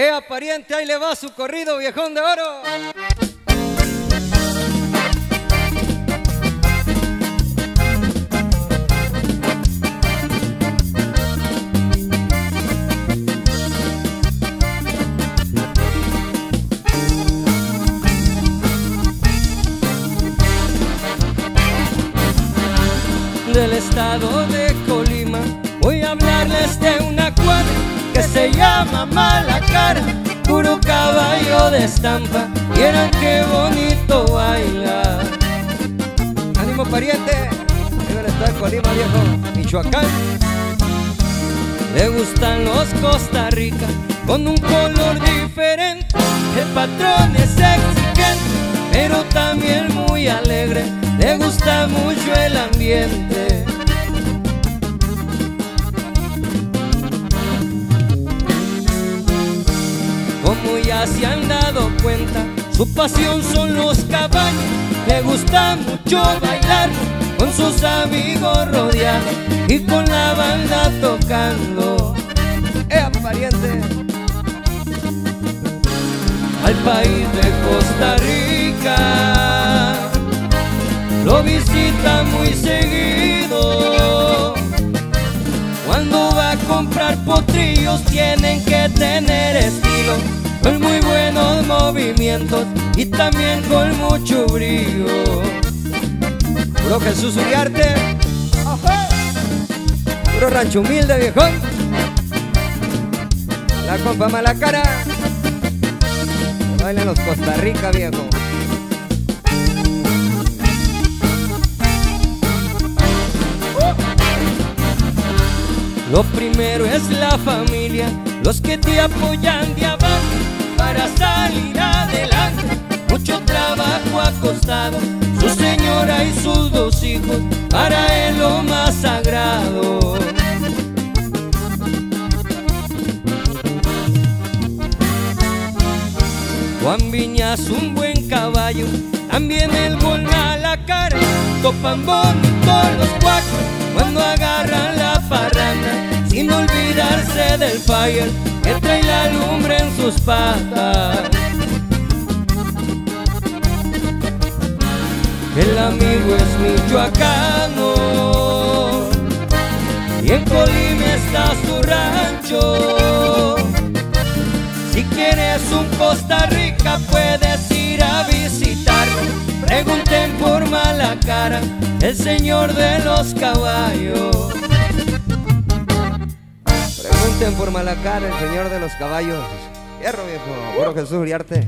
Ea pariente, ahí le va su corrido, viejón de oro. Del estado de Colima voy a hablarles de una cuadra que se llama Malacara, puro caballo de estampa. Vieran qué bonito bailar. Ánimo pariente, vive el estado de Colima viejo, Michoacán. Le gustan los Costa Rica con un color diferente. El patrón es exigente, pero también muy alegre. Le gusta mucho el ambiente. Como ya se han dado cuenta, su pasión son los caballos. Le gusta mucho bailar con sus amigos rodeados y con la banda tocando. ¡Eh, pariente! Al país de Costa Rica lo visita muy seguido. Cuando va a comprar potrillos tienen que tener estilo, con muy buenos movimientos y también con mucho brillo. Puro Jesús Uriarte, puro rancho humilde viejón. La compa mala cara, bailan los Costa Rica viejo. Lo primero es la familia, los que te apoyan de abajo su señora y sus dos hijos, para él lo más sagrado. Juan Viñas un buen caballo, también el gol a la cara, topan bonito los cuacos cuando agarran la parranda, sin olvidarse del fire que trae la lumbre en sus patas. El amigo es michoacano y en Colima está su rancho. Si quieres un Costa Rica puedes ir a visitarlo. Pregunten por mala cara, el señor de los caballos. Pregunten por mala cara, el señor de los caballos. Hierro viejo, puro Jesús Uriarte.